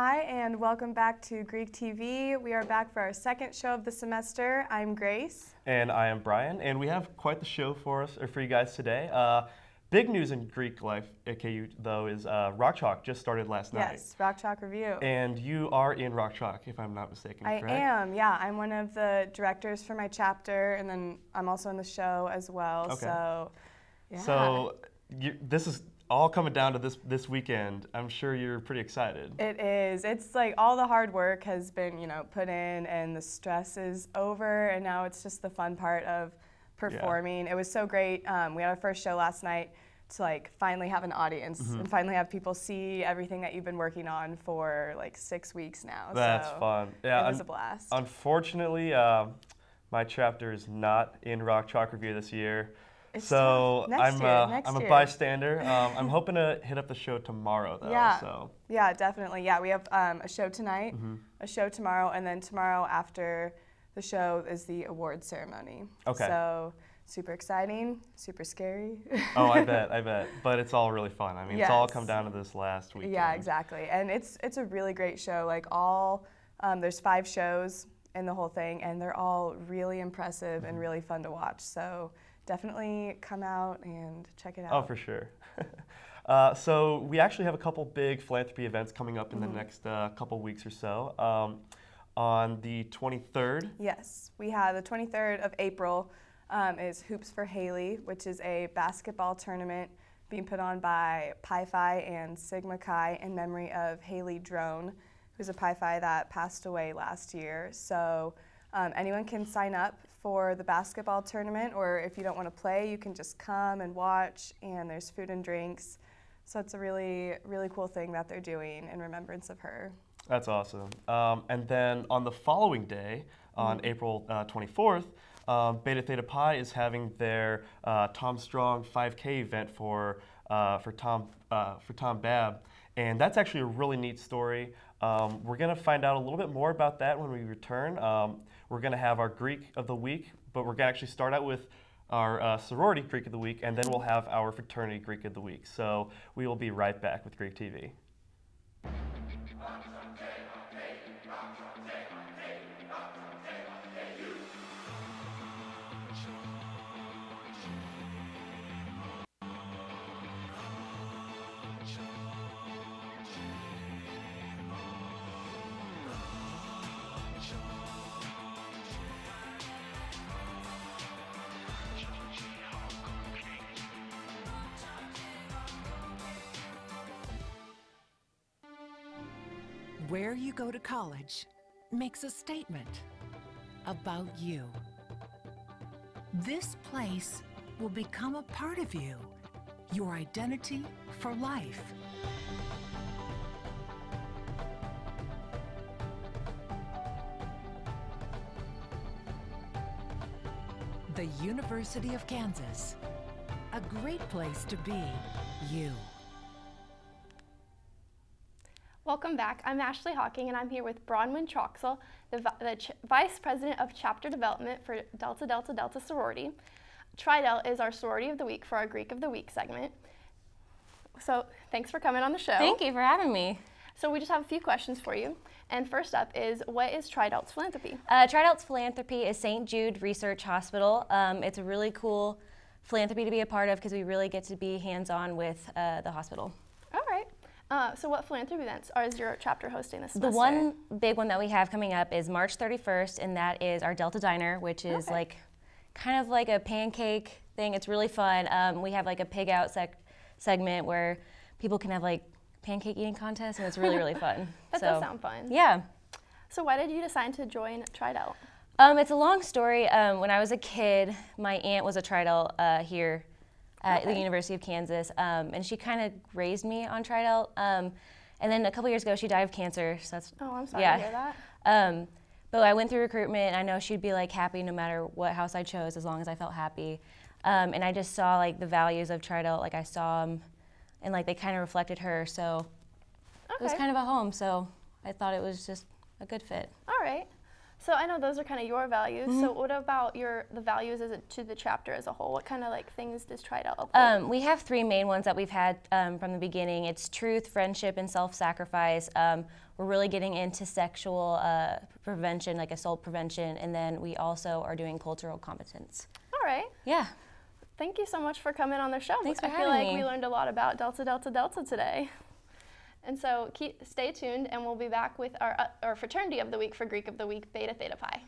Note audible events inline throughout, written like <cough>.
and welcome back to Greek TV. We are back for our second show of the semester. I'm Grace. And I am Brian, and we have quite the show for us or for you guys today. Uh, big news in Greek life at KU, though, is uh, Rock Chalk just started last night. Yes, Rock Chalk Revue. And you are in Rock Chalk, if I'm not mistaken. I correct? am, yeah. I'm one of the directors for my chapter, and then I'm also in the show as well. Okay. So, yeah. So you, this is all coming down to this this weekend. I'm sure you're pretty excited. It is. It's like all the hard work has been, you know, put in and the stress is over and now it's just the fun part of performing. It was so great. Um, we had our first show last night to like finally have an audience Mm-hmm. and finally have people see everything that you've been working on for like six weeks now. That's so fun. Yeah, it was a blast. Unfortunately, uh, my chapter is not in Rock Chalk Revue this year. It's so. Next I'm uh, I'm a bystander. Um, <laughs> I'm hoping to hit up the show tomorrow though. Yeah. So Yeah, definitely. Yeah, we have um, a show tonight, Mm-hmm. a show tomorrow, and then tomorrow after the show is the award ceremony. Okay. So super exciting, super scary. oh, I <laughs> bet, I bet. But it's all really fun. I mean, it's all come down to this last weekend. Yeah, exactly. And it's it's a really great show. Like all, um, there's five shows in the whole thing, and they're all really impressive Mm-hmm. and really fun to watch. So definitely come out and check it out. Oh, for sure. <laughs> uh, so we actually have a couple big philanthropy events coming up in Mm-hmm. the next uh, couple weeks or so. Um, on the 23rd, Yes, we have the 23rd of April um, is Hoops for Haley, which is a basketball tournament being put on by Pi Phi and Sigma Chi in memory of Haley Drone, who's a Pi Phi that passed away last year. So um, anyone can sign up for the basketball tournament, or if you don't want to play, you can just come and watch, and there's food and drinks. So it's a really, really cool thing that they're doing in remembrance of her. that's awesome. Um, and then on the following day, on Mm-hmm. April uh, 24th, um, Beta Theta Pi is having their uh, Tom Strong 5K event for uh, for Tom uh, for Tom Babb, and that's actually a really neat story. Um, we're gonna find out a little bit more about that when we return. We're gonna have our Greek of the week, but we're gonna actually start out with our uh, sorority Greek of the week, and then we'll have our fraternity Greek of the week. So we will be right back with Greek TV. Where you go to college makes a statement about you. This place will become a part of you, your identity for life. The University of Kansas. A great place to be you. Welcome back. I'm Ashley Hawking, and I'm here with Bronwyn Troxel, the, the Vice President of Chapter Development for Delta Delta Delta Sorority. Tridel is our Sorority of the Week for our Greek of the Week segment. So, thanks for coming on the show. Thank you for having me. So, we just have a few questions for you. And first up is what is Tridelt's philanthropy? Uh, Tridelt's Philanthropy is St. Jude Research Hospital. Um, it's a really cool philanthropy to be a part of because we really get to be hands-on with uh, the hospital. Uh, so, what philanthropy events are is your chapter hosting this The one big one that we have coming up is March 31st, and that is our Delta Diner, which is Okay. like kind of like a pancake thing. It's really fun. Um, we have like a pig out sec- segment where people can have like pancake eating contests, and it's really really <laughs> fun. That so, does sound fun. Yeah. So, why did you decide to join Tridelt? Um, it's a long story. Um, when I was a kid, my aunt was a Tridel uh, here at the University of Kansas, um, and she kind of raised me on Tridel. Um, and then a couple years ago, she died of cancer. So that's Oh, I'm sorry yeah. to hear that. Um, but I went through recruitment, and I know she'd be like happy no matter what house I chose, as long as I felt happy. Um, and I just saw like the values of Tridel, like I saw them, and like they kind of reflected her. So it was kind of a home. So I thought it was just a good fit. All right. So I know those are kind of your values. Mm-hmm. So what about your the values as a, to the chapter as a whole? What kind of like things does Tridel uphold? Um, we have three main ones that we've had um, from the beginning. It's truth, friendship, and self-sacrifice. Um, we're really getting into sexual uh, prevention, like assault prevention, and then we also are doing cultural competence. All right. Yeah. Thank you so much for coming on the show. Thanks for I feel like me. we learned a lot about Delta Delta Delta today. And so keep stay tuned, and we'll be back with our uh, our fraternity of the week for Greek of the week, Beta Theta Pi.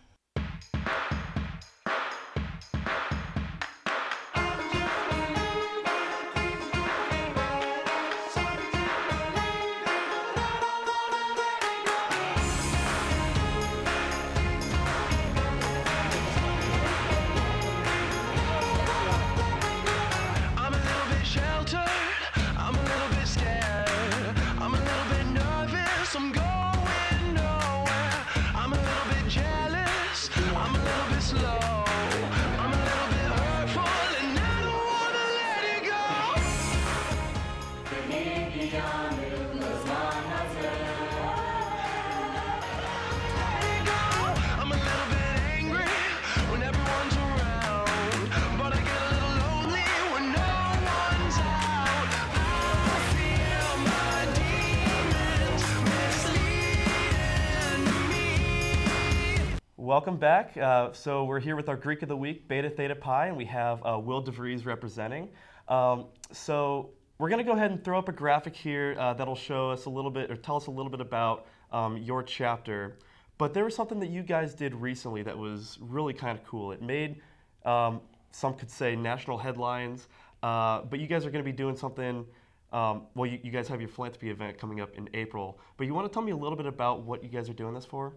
Welcome back. Uh, so we're here with our Greek of the Week, Beta Theta Pi, and we have uh, Will DeVries representing. Um, so we're going to go ahead and throw up a graphic here uh, that'll show us a little bit, or tell us a little bit about um, your chapter. But there was something that you guys did recently that was really kind of cool. It made, um, some could say, national headlines. Uh, but you guys are going to be doing something. Um, well, you, you guys have your philanthropy event coming up in April. But you want to tell me a little bit about what you guys are doing this for?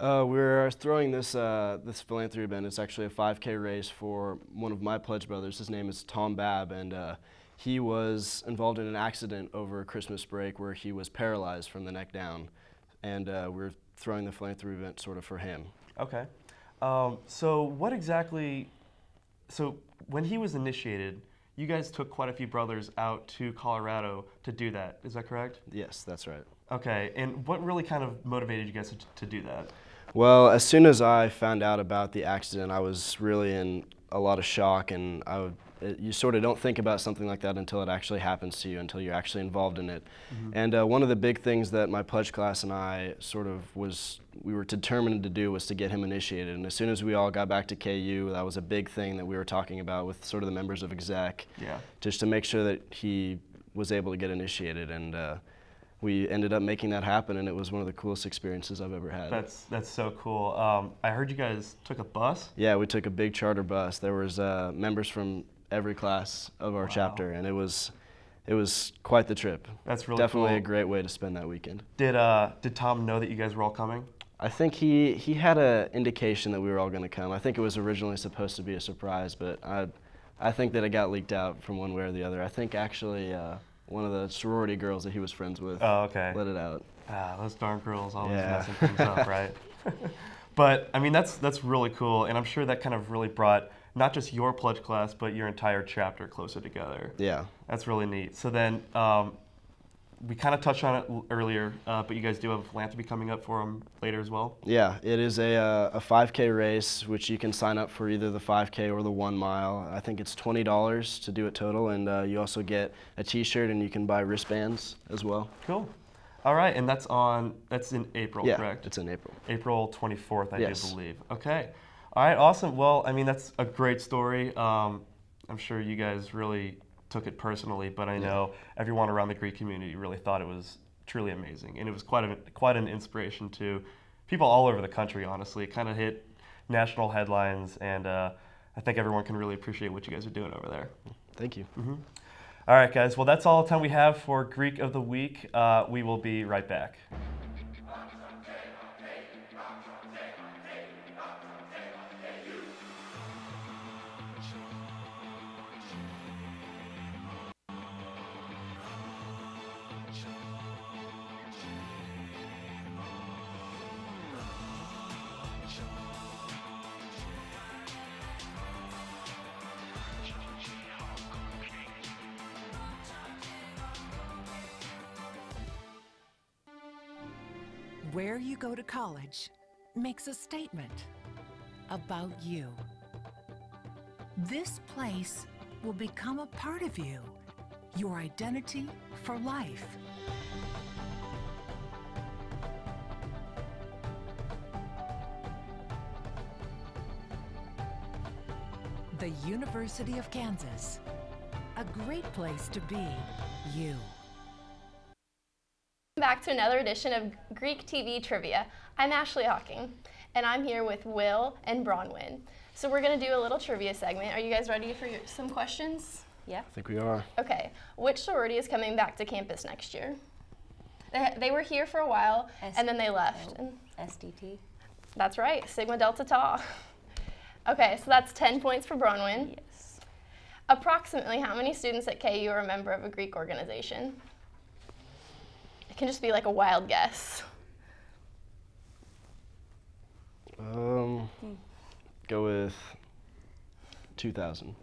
Uh, we're throwing this uh, this philanthropy event. It's actually a 5K race for one of my pledge brothers. His name is Tom Babb, and uh, he was involved in an accident over a Christmas break where he was paralyzed from the neck down, and uh, we're throwing the philanthropy event sort of for him. Okay. Um, so what exactly? So when he was initiated, you guys took quite a few brothers out to Colorado to do that. Is that correct? Yes, that's right. Okay. And what really kind of motivated you guys to, to do that? Well, as soon as I found out about the accident, I was really in a lot of shock, and I would, it, you sort of don't think about something like that until it actually happens to you, until you're actually involved in it. And uh, one of the big things that my pledge class and I sort of was, we were determined to do was to get him initiated. And as soon as we all got back to KU, that was a big thing that we were talking about with sort of the members of exec, Yeah. just to make sure that he was able to get initiated. And uh, we ended up making that happen, and it was one of the coolest experiences I've ever had. That's that's so cool. Um, I heard you guys took a bus. Yeah, we took a big charter bus. There was uh, members from every class of our Wow. chapter, and it was it was quite the trip. That's really Definitely a great way to spend that weekend. Did uh, did Tom know that you guys were all coming? I think he he had an indication that we were all going to come. I think it was originally supposed to be a surprise, but I I think that it got leaked out from one way or the other. I think actually uh, one of the sorority girls that he was friends with Oh, okay. let it out. Ah, those darn girls always Yeah. messing things up, right? <laughs> but I mean, that's that's really cool, and I'm sure that kind of really brought not just your pledge class, but your entire chapter closer together. Yeah. That's really neat. So then, um, we kind of touched on it earlier, uh, but you guys do have a philanthropy coming up for them later as well. Yeah, it is a, uh, a 5K race, which you can sign up for either the 5K or the one mile. I think it's $20 to do it total, and uh, you also get a T-shirt and you can buy wristbands as well. Cool. All right, and that's on that's in April, yeah, correct? it's in April. April 24th, I Yes. do believe. Okay. All right, awesome. Well, I mean, that's a great story. Um, I'm sure you guys really took it personally, but I know everyone around the Greek community really thought it was truly amazing. And it was quite, a, quite an inspiration to people all over the country, honestly. It kind of hit national headlines, and uh, I think everyone can really appreciate what you guys are doing over there. Thank you. All right, guys. Well, that's all the time we have for Greek of the Week. Uh, we will be right back. Where you go to college makes a statement about you. This place will become a part of you, your identity for life. The University of Kansas, a great place to be you. Back to another edition of Greek TV Trivia. I'm Ashley Hawking, and I'm here with Will and Bronwyn. So we're going to do a little trivia segment. Are you guys ready for your, some questions? Yeah. I think we are. Okay. Which sorority is coming back to campus next year? They, they were here for a while, and then they left. And SDT. that's right, Sigma Delta Tau. Okay, so that's 10 points for Bronwyn. Yes. Approximately how many students at KU are a member of a Greek organization? It can just be like a wild guess. Um, go with 2,000.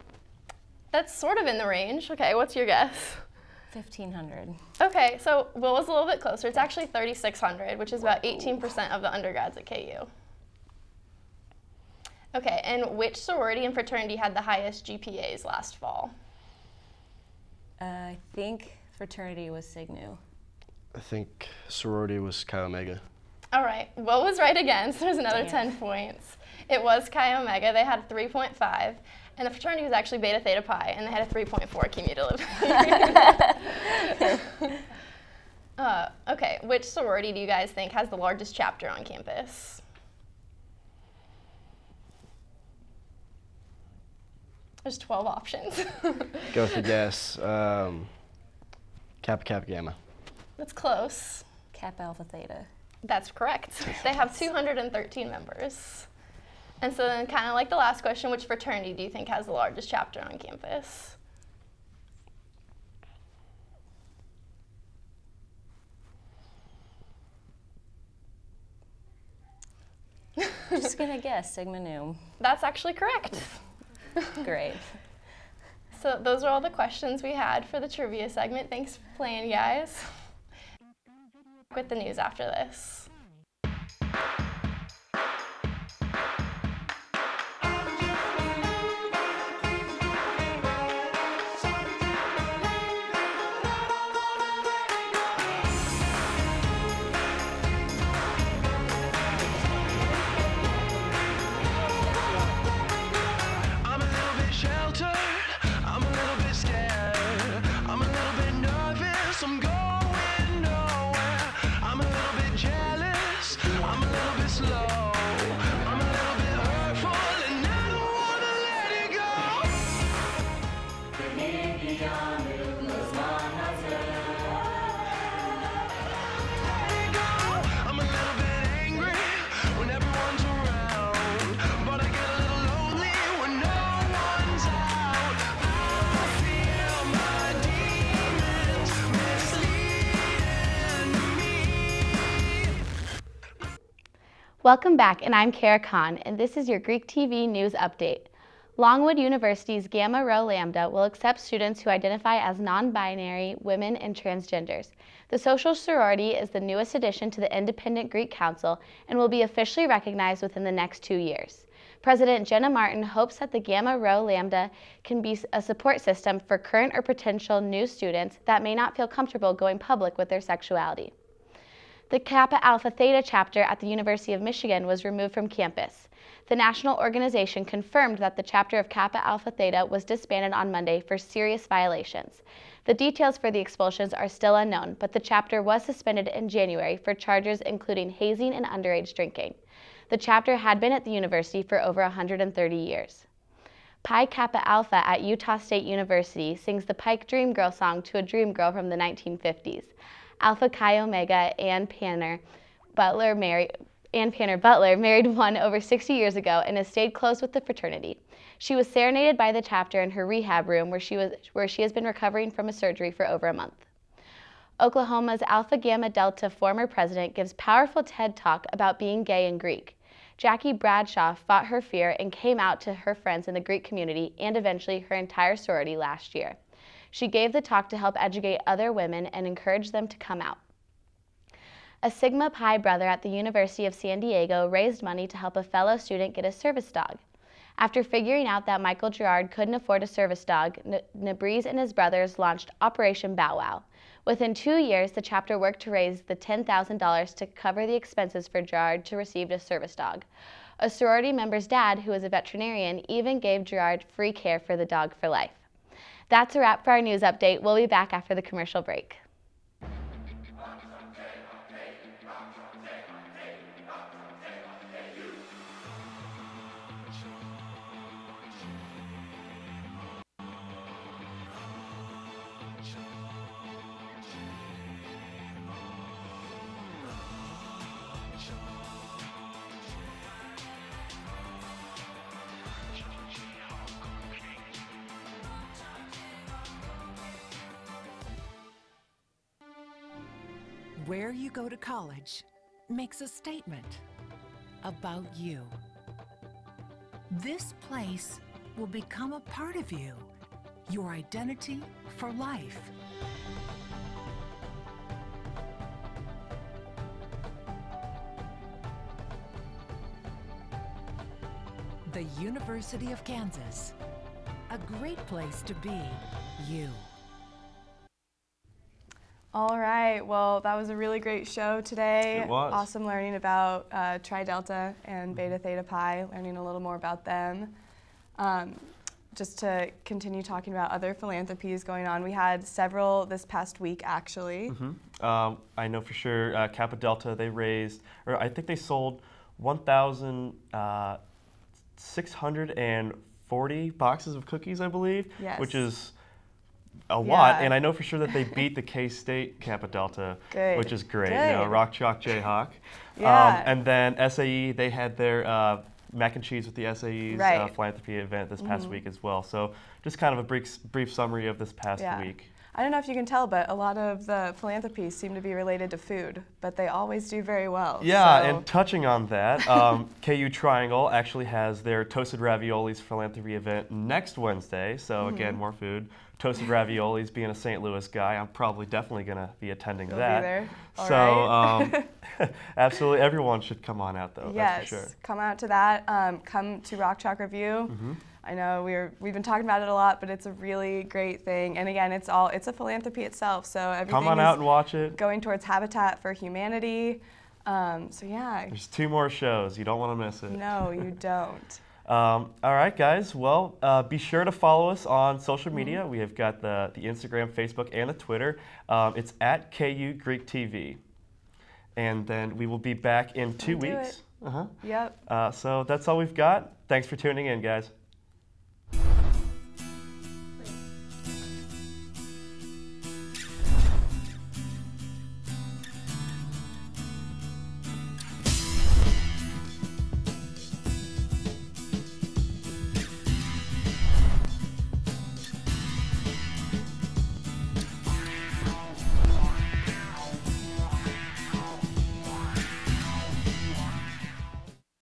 That's sort of in the range. Okay, what's your guess? 1500. Okay, so Will was a little bit closer. It's actually 3,600, which is about 18% of the undergrads at KU. Okay, and which sorority and fraternity had the highest GPAs last fall? Uh, I think fraternity was Sig Nu. I think sorority was Chi Omega. All right, Will was right again, so <laughs> there's another Damn. 10 points. It was Chi Omega. They had 3.5, and the fraternity was actually Beta Theta Pi, and they had a 3.4 cumulative. <laughs> uh, okay, which sorority do you guys think has the largest chapter on campus? There's 12 options. Go with the <laughs> guess. Um, Kappa Kappa Gamma. That's close. Kappa Alpha Theta. That's correct. They have 213 members. And so then kind of like the last question, which fraternity do you think has the largest chapter on campus? Just gonna guess Sigma Nu. That's actually correct. Great. So those are all the questions we had for the trivia segment. Thanks for playing, guys. With the news after this. Welcome back, and I'm Kara Khan, and this is your Greek TV news update. Longwood University's Gamma Rho Lambda will accept students who identify as non binary, women, and transgenders. The social sorority is the newest addition to the Independent Greek Council and will be officially recognized within the next two years. President Jenna Martin hopes that the Gamma Rho Lambda can be a support system for current or potential new students that may not feel comfortable going public with their sexuality. The Kappa Alpha Theta chapter at the University of Michigan was removed from campus. The national organization confirmed that the chapter of Kappa Alpha Theta was disbanded on Monday for serious violations. The details for the expulsions are still unknown, but the chapter was suspended in January for charges including hazing and underage drinking. The chapter had been at the university for over 130 years. Pi Kappa Alpha at Utah State University sings the Pike Dream Girl song to a dream girl from the 1950s. Alpha Chi Omega Ann Panner Butler married Ann Panner Butler married one over 60 years ago and has stayed close with the fraternity. She was serenaded by the chapter in her rehab room where she was where she has been recovering from a surgery for over a month. Oklahoma's Alpha Gamma Delta former president gives powerful TED talk about being gay and Greek. Jackie Bradshaw fought her fear and came out to her friends in the Greek community and eventually her entire sorority last year. She gave the talk to help educate other women and encourage them to come out. A Sigma Pi brother at the University of San Diego raised money to help a fellow student get a service dog. After figuring out that Michael Gerard couldn't afford a service dog, Nabriz and his brothers launched Operation Bow Wow. Within two years, the chapter worked to raise the $10,000 to cover the expenses for Gerard to receive a service dog. A sorority member's dad, who is a veterinarian, even gave Gerard free care for the dog for life. That's a wrap for our news update. We'll be back after the commercial break. Where you go to college makes a statement about you. This place will become a part of you, your identity for life. The University of Kansas. A great place to be you. All right. Well, that was a really great show today. It was. Awesome learning about uh, Tri Delta and Beta Theta Pi, learning a little more about them. Um, just to continue talking about other philanthropies going on, we had several this past week actually. Um, I know for sure uh, Kappa Delta, they raised, or I think they sold 1,640 boxes of cookies, I believe, Yes. which is a lot. Yeah. And I know for sure that they beat the K State Kappa Delta, <laughs> Good. which is great. You know, Rock Chalk Jayhawk. <laughs> Yeah. Um, and then SAE, they had their uh, mac and cheese with the SAE's uh, Right. Mm-hmm. philanthropy event this past week as well. So just kind of a brief, brief summary of this past Yeah. week. I don't know if you can tell, but a lot of the philanthropies seem to be related to food, but they always do very well. Yeah, so- and touching on that, um, <laughs> KU Triangle actually has their Toasted Raviolis philanthropy event next Wednesday. So Mm-hmm. again, more food. Toasted Raviolis, being a St. Louis guy, I'm probably definitely gonna be attending You'll be that. there? All so right. um, <laughs> <laughs> absolutely, everyone should come on out though. yes, That's for sure. come out to that. Um, come to Rock Chalk Revue. Mm-hmm. I know we're we've been talking about it a lot, but it's a really great thing. And again, it's all it's a philanthropy itself. So everything Come on out and watch it. going towards Habitat for Humanity. Um, so yeah, There's two more shows. You don't want to miss it. no, you <laughs> don't. Um, all right, guys. Well, uh, be sure to follow us on Mm-hmm. social media. We have got the, the Instagram, Facebook, and the Twitter. Um, it's at KU Greek TV. And then we will be back in two weeks. Uh-huh. Yep. Uh, so that's all we've got. Thanks for tuning in, guys.